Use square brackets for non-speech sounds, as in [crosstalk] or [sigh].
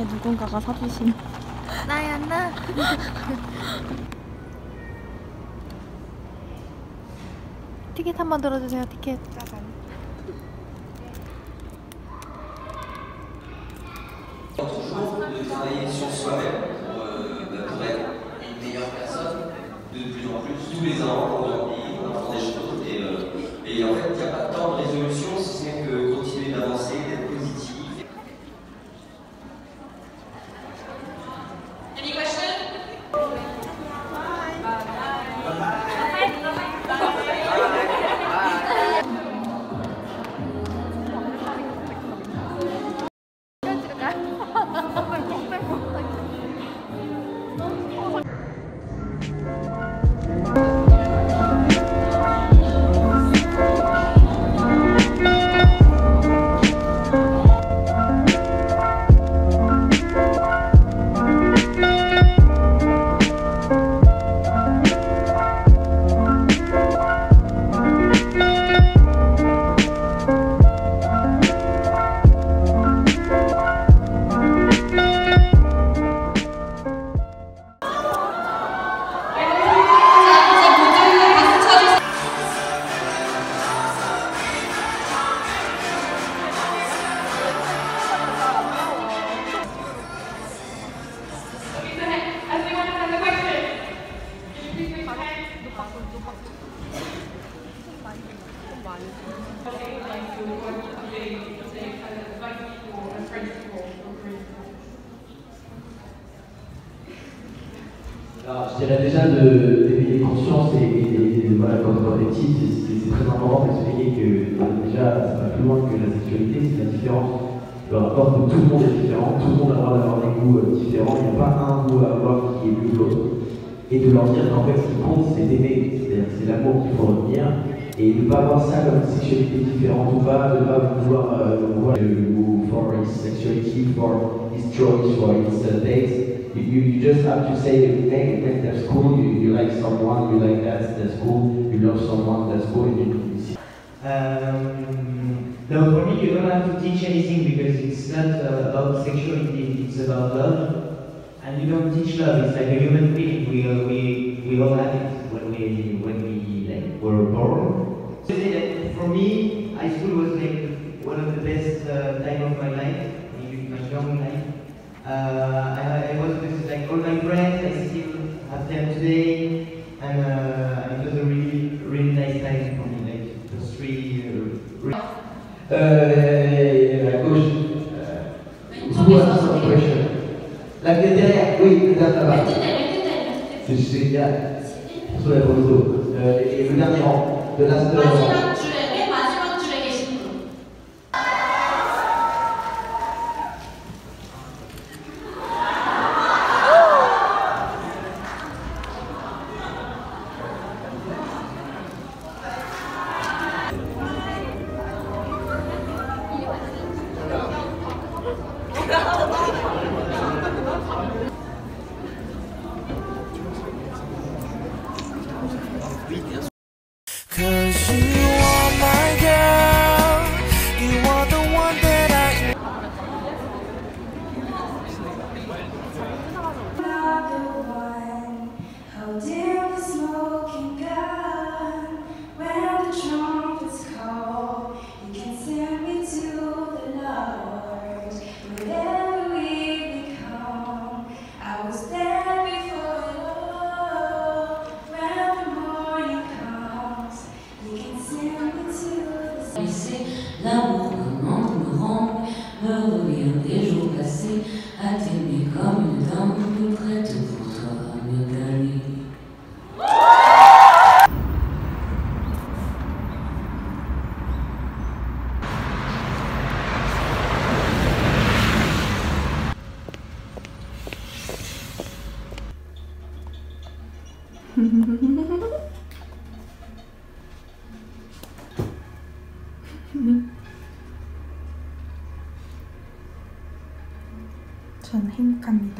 나중에 누군가가 사주신 나야 나 티켓 한 번 들어주세요 티켓 짜잔 et en fait, il n'y a pas tant de résolution, si ce n'est que Alors, je dirais déjà d'éveiller conscience et, et- et voilà, quand on est petit, c'est- très important d'expliquer que déjà, ça va plus loin que la sexualité, c'est la différence. Le rapport que tout le monde est différent, tout le monde a le droit d'avoir des goûts euh, différents, il n'y a pas un goût à avoir qui est mieux que l'autre. Et de leur dire qu'en fait, ce qui compte, c'est d'aimer, c'est-à-dire c'est l'amour qu'il faut retenir, et ne pas voir ça comme une sexualité différente ou pas, de ne pas vouloir euh, voir le goût for his sexuality, for his choice, for his uh, dates. You, you, just have to say, hey, that's cool, you, you like someone, you like that, that's cool, you love someone, that's cool, and you, see. Um, no, for me, you don't have to teach anything because it's not uh, about sexuality, it's about love. And you don't teach love, it's like a human feeling. We, uh, we, we all have it and uh, it was a really, really nice time for me. Like it was really, uh, really Euh, gauche, euh, Who has some question La tête derrière, oui, le dernier là-bas. C'est génial. Sur la photo. Euh, et le dernier rang, de last. L'amour comment me rend, me revient des jours passés, t'aimer comme une dame, prête pour toi, gagner. 음. [laughs] cambita.